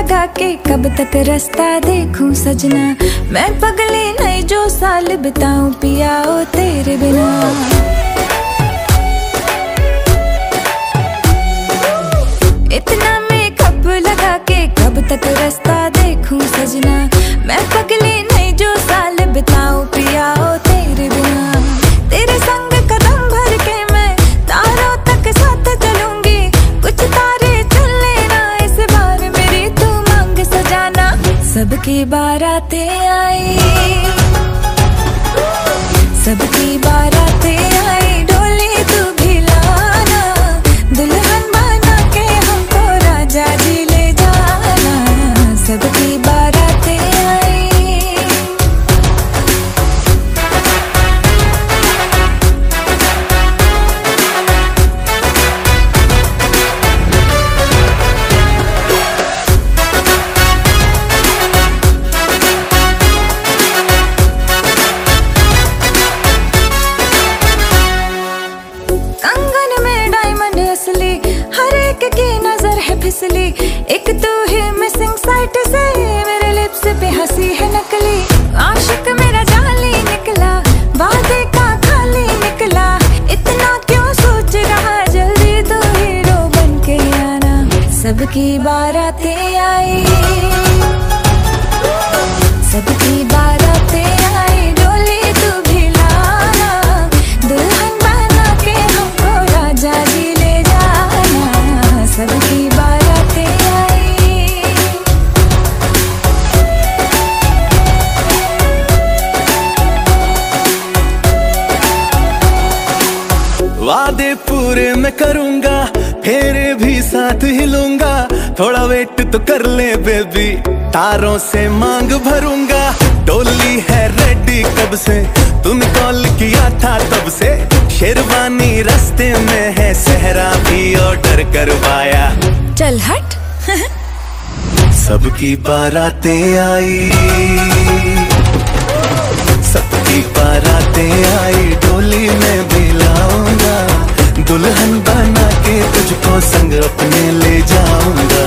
लगा के कब तक रास्ता देखूँ सजना? मैं पगले नहीं जो साल बिताऊं, पिया ओ तेरे बिना। सबकी बाराते आई। एक की नज़र है फिसली। एक तू ही मिसिंग साइट से। मेरे लिप्स पे हँसी है नकली। आशिक मेरा जाली निकला। वादे का खाली निकला। इतना क्यों सोच रहा? जल्दी तो हीरो बन के आना। सबकी बारातें आई। वादे पूरे मैं करूँगा फेरे भी साथ हिलूँगा थोड़ा वेट तो कर ले बेबी तारों से मांग भरूँगा। डोली है रेडी कब से? तूने कॉल किया था तब से? शेरवानी रास्ते में है सहरा भी ऑर्डर करवाया। चल हट। सबकी बारातें आई। संग अपने ले जाऊँगा।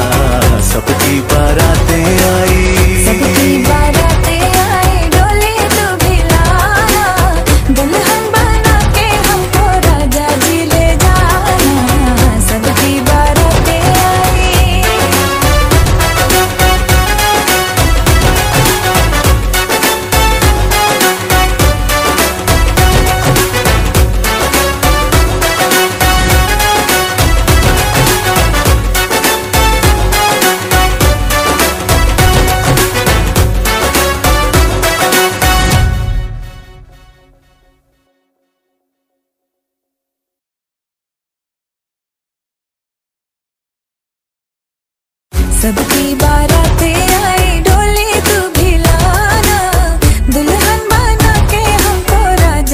सबकी बारातें आई। सबकी बारातें आई